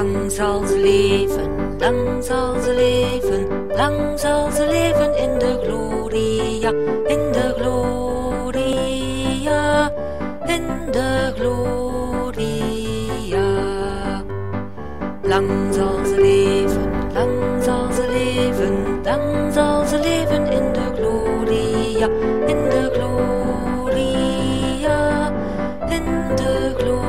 Lang zal ze leven, lang zal ze leven, lang zal ze leven in de gloria, in de gloria, in de gloria. Lang zal ze leven, lang zal ze leven, lang zal ze leven in de gloria, in de gloria, in de gloria.